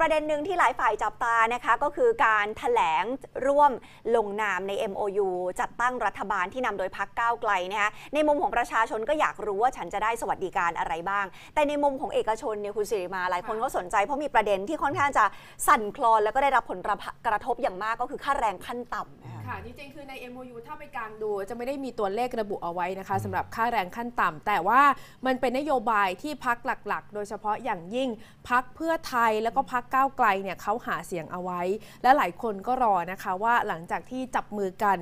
ประเด็นหนึ่งที่หลายฝ่ายจับตานะคะก็คือการถแถลงร่วมลงนามใน MOU จัดตั้งรัฐบาลที่นำโดยพักก้าวไกลนะคะในมุมของประชาชนก็อยากรู้ว่าฉันจะได้สวัสดิการอะไรบ้าง แต่ในมุมของเอกชนเนี่ยคุณสิริมาหลายคนก็สนใจเพราะมีประเด็นที่ค่อนข้างจะสั่นคลอนแล้วก็ได้รับผลกระทบอย่างมากก็คือค่าแรงขั้นต่ำนะคะ ค่ะจริงๆ คือใน MOU ถ้าไปกลางดูจะไม่ได้มีตัวเลขระบุเอาไว้นะคะสำหรับค่าแรงขั้นต่ำแต่ว่ามันเป็นนโยบายที่พักหลักๆ โดยเฉพาะอย่างยิ่งพักเพื่อไทยแล้วก็พักก้าวไกลเนี่ยเขาหาเสียงเอาไว้ และหลายคนก็รอนะคะว่าหลังจากที่จับมือกัน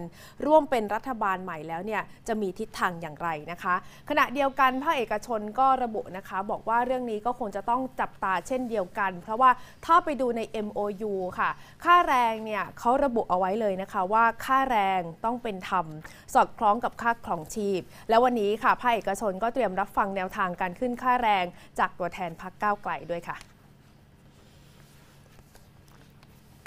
ร่วมเป็นรัฐบาลใหม่แล้วเนี่ยจะมีทิศทางอย่างไรนะคะ ขณะเดียวกันภาคเอกชนก็ระบุนะคะ บอกว่าเรื่องนี้ก็คงจะต้องจับตาเช่นเดียวกัน เพราะว่าถ้าไปดูใน MOU ค่ะ ค่าแรงเนี่ยเขาระบุเอาไว้เลยนะคะว่าค่าแรงต้องเป็นธรรม สอดคล้องกับค่าครองชีพ และววันนี้ค่ะภาคเอกชนก็เตรียมรับฟังแนวทางการขึ้นค่าแรง จากตัวแทนพักก้าวไกลด้วยค่ะ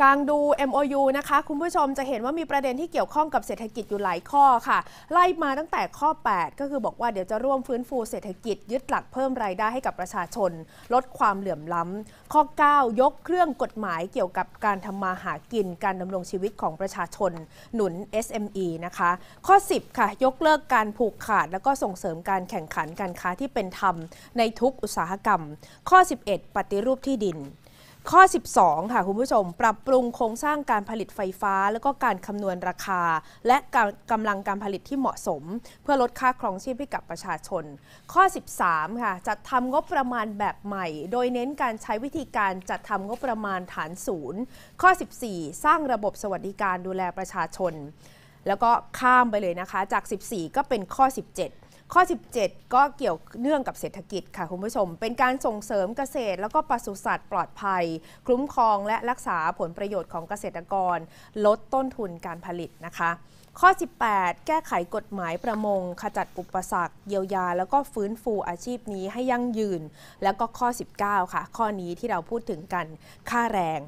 กลางดู MOU นะคะ คุณผู้ชมจะเห็นว่ามีประเด็นที่เกี่ยวข้องกับเศรษฐกิจอยู่หลายข้อค่ะ ไล่มาตั้งแต่ข้อ 8 ก็คือบอกว่าเดี๋ยวจะร่วมฟื้นฟูเศรษฐกิจยึดหลักเพิ่มรายได้ให้กับประชาชน ลดความเหลื่อมล้ำข้อ 9 ยกเครื่องกฎหมายเกี่ยวกับการทำมาหากินการดำรงชีวิตของประชาชน หนุน SME นะคะ ข้อ 10 ค่ะ ยกเลิกการผูกขาด แล้วก็ส่งเสริมการแข่งขันการค้าที่เป็นธรรมในทุกอุตสาหกรรม ข้อ 11 ปฏิรูปที่ดิน ข้อ 12 ค่ะคุณผู้ชม ปรับปรุงโครงสร้างการผลิตไฟฟ้า แล้วก็การคำนวณราคา และการกำลังการผลิตที่เหมาะสม เพื่อลดค่าครองชีพให้กับประชาชน ข้อ 13 ค่ะ จัดทำงบประมาณแบบใหม่ โดยเน้นการใช้วิธีการจัดทำงบประมาณฐานศูนย์ข้อ 14 สร้างระบบสวัสดิการดูแลประชาชน แล้วก็ข้ามไปเลยนะคะ จาก 14 ก็เป็นข้อ 17 ข้อ 17 ก็เกี่ยวเนื่องกับเศรษฐกิจค่ะคุณผู้ชม เป็นการส่งเสริมเกษตร แล้วก็ปศุสัตว์ปลอดภัย คุ้มครองและรักษาผลประโยชน์ของเกษตรกร ลดต้นทุนการผลิตนะคะ ข้อ 18 แก้ไขกฎหมายประมง ขจัดอุปสรรค เยียวยา แล้วก็ฟื้นฟูอาชีพนี้ให้ยั่งยืน แล้วก็ข้อ 19 ค่ะ ข้อนี้ที่เราพูดถึงกันค่าแรง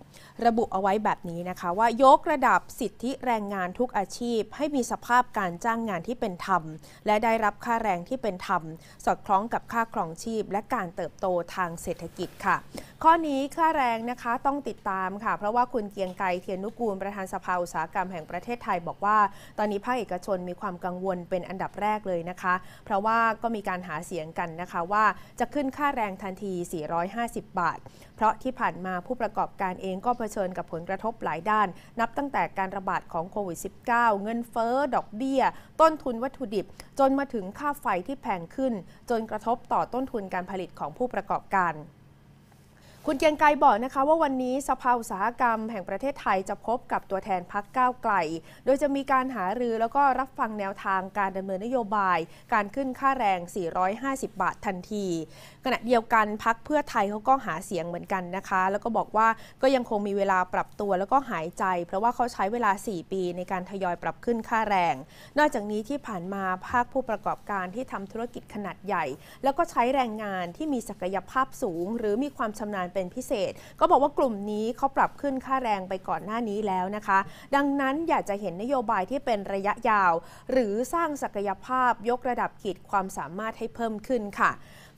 ระบุเอาไว้แบบนี้นะคะว่ายกระดับสิทธิแรงงานทุกอาชีพ ให้มีสภาพการจ้างงานที่เป็นธรรม และได้รับค่าแรงที่เป็นธรรม สอดคล้องกับค่าครองชีพ และการเติบโตทางเศรษฐกิจค่ะ ข้อนี้ค่าแรงนะคะต้องติดตามค่ะ เพราะว่าคุณเกียงไกรเทียนนุกูลประธานสภาอุตสาหกรรมแห่งประเทศไทยบอกว่าตอนนี้ภาคเอกชนมีความกังวลเป็นอันดับแรกเลยนะคะ เพราะว่าก็มีการหาเสียงกันนะคะว่าจะขึ้นค่าแรงทันที 450 บาท เพราะที่ผ่านมาผู้ประกอบการเองก็เผชิญกับผลกระทบหลายด้าน นับตั้งแต่การระบาดของโควิด -19 เงินเฟ้อ ดอกเบี้ย ต้นทุนวัตถุดิบ จนมาถึงค่าไฟที่แพงขึ้น จนกระทบต่อต้นทุนการผลิตของผู้ประกอบการ คุณเกรียงไกรบอกนะคะว่าวันนี้สภาอุตสาหกรรมแห่งประเทศไทยจะพบกับตัวแทนพักก้าวไกล โดยจะมีการหารือแล้วก็รับฟังแนวทางการดำเนินนโยบาย การขึ้นค่าแรง 450 บาททันที ขณะเดียวกันพักเพื่อไทยเขาก็หาเสียงเหมือนกันนะคะ แล้วก็บอกว่าก็ยังคงมีเวลาปรับตัวแล้วก็หายใจ เพราะว่าเขาใช้เวลา 4 ปีในการทยอยปรับขึ้นค่าแรง นอกจากนี้ที่ผ่านมาภาคผู้ประกอบการที่ทำธุรกิจขนาดใหญ่ แล้วก็ใช้แรงงานที่มีศักยภาพสูง หรือมีความชำนาญเป็นพิเศษ ก็บอกว่ากลุ่มนี้เขาปรับขึ้นค่าแรงไปก่อนหน้านี้แล้วนะคะ ดังนั้นอยากจะเห็นนโยบายที่เป็นระยะยาว หรือสร้างศักยภาพยกระดับขีดความสามารถให้เพิ่มขึ้นค่ะ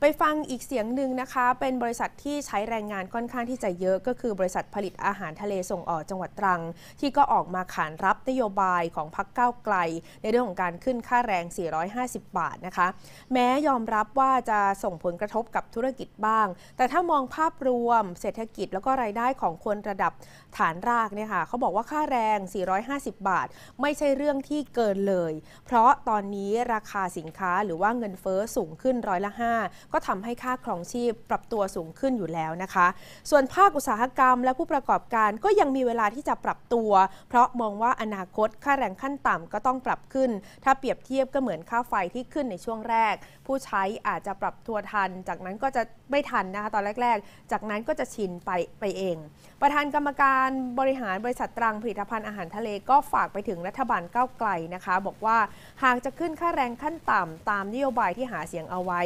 ไปฟังอีกเสียงหนึ่งนะคะ เป็นบริษัทที่ใช้แรงงานค่อนข้างที่จะเยอะก็คือบริษัทผลิตอาหารทะเลส่งออกจังหวัดตรัง ที่ก็ออกมาขานรับนโยบายของพรรคก้าวไกล ในเรื่องของการขึ้นค่าแรง 450 บาทนะคะ แม้ยอมรับว่าจะส่งผลกระทบกับธุรกิจบ้าง แต่ถ้ามองภาพรวมเศรษฐกิจแล้วก็รายได้ของคนระดับฐานรากเนี่ยค่ะเขาบอกว่าค่าแรง 450 บาท ไม่ใช่เรื่องที่เกินเลย เพราะตอนนี้ราคาสินค้าหรือว่าเงินเฟ้อสูงขึ้นร้อยละ5ก็ทำให้ค่าครองชีพปรับตัวสูงขึ้นอยู่แล้วนะคะ ส่วนภาคอุตสาหกรรมและผู้ประกอบการก็ยังมีเวลาที่จะปรับตัว เพราะมองว่าอนาคตค่าแรงขั้นต่ำก็ต้องปรับขึ้น ถ้าเปรียบเทียบก็เหมือนค่าไฟที่ขึ้นในช่วงแรก ผู้ใช้อาจจะปรับตัวทัน จากนั้นก็จะไม่ทันนะคะตอนแรก ๆ จากนั้นก็จะชินไปไปเอง ประธานกรรมการบริหารบริษัทตรังผลิตภัณฑ์อาหารทะเลก็ฝากไปถึงรัฐบาลก้าวไกลนะคะ บอกว่าหากจะขึ้นค่าแรงขั้นต่ำตามนโยบายที่หาเสียงเอาไว้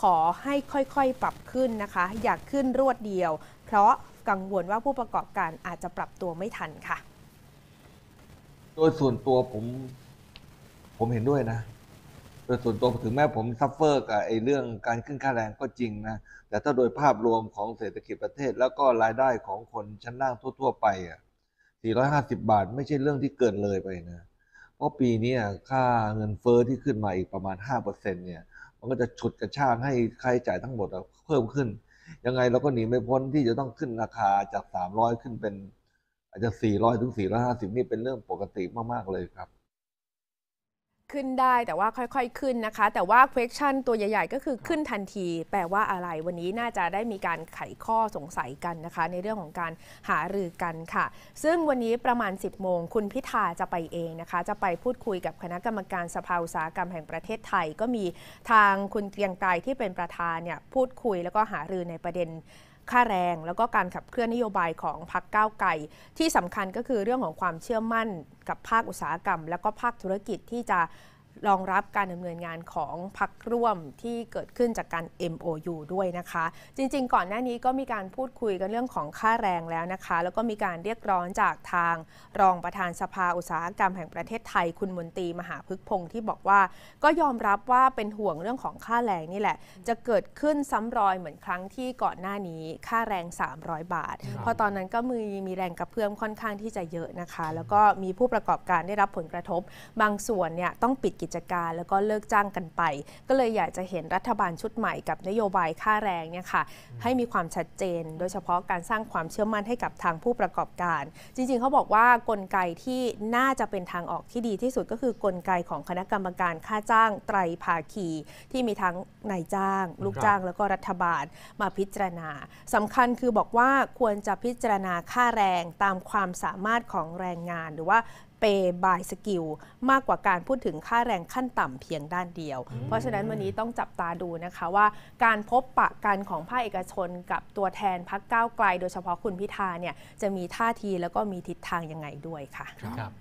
ขอให้ค่อยๆ ปรับขึ้นนะคะ อยากขึ้นรวดเดียว เพราะกังวลว่าผู้ประกอบการอาจจะปรับตัวไม่ทันค่ะ โดยส่วนตัวผมผมเห็นด้วยนะ โดยส่วนตัวถึงแม้ผม suffer กับไอ้เรื่องการขึ้นค่าแรงก็จริงนะ แต่ถ้าโดยภาพรวมของเศรษฐกิจประเทศ แล้วก็รายได้ของคนชั้นล่างทั่ว ๆ ไปอะ 450 บาทไม่ใช่เรื่องที่เกินเลยไปนะ เพราะปีนี้ค่าเงินเฟ้อที่ขึ้นมาอีกประมาณ 5%เนี่ย มันก็จะฉุดกระชากให้ค่าใช้จ่ายทั้งหมดเพิ่มขึ้น ยังไงเราก็หนีไม่พ้นที่จะต้องขึ้นราคาจาก 300 ขึ้นเป็นอาจจะ 400 ถึง 450 นี่เป็นเรื่องปกติมาก ๆ เลยครับ ขึ้นได้แต่ว่าค่อยๆขึ้นนะคะ แต่ว่า question ตัวใหญ่ ๆ ก็คือขึ้นทันที แปลว่าอะไรวันนี้น่าจะได้มีการไขข้อสงสัยกันนะคะ ในเรื่องของการหารือกันค่ะ ซึ่งวันนี้ประมาณ 10 โมง คุณพิธาจะไปเองนะคะ จะไปพูดคุยกับคณะกรรมการสภาอุตสาหกรรมแห่งประเทศไทย ก็มีทางคุณเกรียงไกรที่เป็นประธานเนี่ยพูดคุยแล้วก็หารือในประเด็น ค่าแรง แล้วก็การขับเคลื่อนนโยบายของพรรคก้าวไกลที่สำคัญก็คือเรื่องของความเชื่อมั่นกับภาคอุตสาหกรรม แล้วก็ภาคธุรกิจที่จะ รองรับการดำเนินงานของพรรคร่วมที่เกิดขึ้นจากการ MOU ด้วยนะคะ จริงๆ ก่อนหน้านี้ก็มีการพูดคุยกันเรื่องของค่าแรงแล้วนะคะ แล้วก็มีการเรียกร้องจากทางรองประธานสภาอุตสาหกรรมแห่งประเทศไทยคุณมนตรีมหาพฤกพงศ์ที่บอกว่า ก็ยอมรับว่าเป็นห่วงเรื่องของค่าแรงนี่แหละ จะเกิดขึ้นซ้ำรอยเหมือนครั้งที่ก่อนหน้านี้ค่าแรง 300 บาท เพราะตอนนั้นก็มีมีแรงกระเพื่อมค่อนข้างที่จะเยอะนะคะ แล้วก็มีผู้ประกอบการได้รับผลกระทบ บางส่วนเนี่ยต้องปิดกิจการ แล้วก็เลิกจ้างกันไป ก็เลยอยากจะเห็นรัฐบาลชุดใหม่กับนโยบายค่าแรงเนี่ยค่ะให้มีความชัดเจน โดยเฉพาะการสร้างความเชื่อมั่นให้กับทางผู้ประกอบการ จริงๆ เขาบอกว่ากลไกที่น่าจะเป็นทางออกที่ดีที่สุดก็คือกลไกของคณะกรรมการค่าจ้างไตรภาคี ที่มีทั้งนายจ้าง ลูกจ้างแล้วก็รัฐบาลมาพิจารณาสำคัญคือบอกว่าควรจะพิจารณาค่าแรงตามความสามารถของแรงงานหรือว่า เปย์บายสกิลมากกว่าการพูดถึงค่าแรงขั้นต่ำเพียงด้านเดียว เพราะฉะนั้นวันนี้ต้องจับตาดูนะคะว่าการพบปะกันของภาคเอกชนกับตัวแทนพักก้าวไกล โดยเฉพาะคุณพิธาเนี่ยจะมีท่าทีแล้วก็มีทิศทางยังไงด้วยค่ะครับ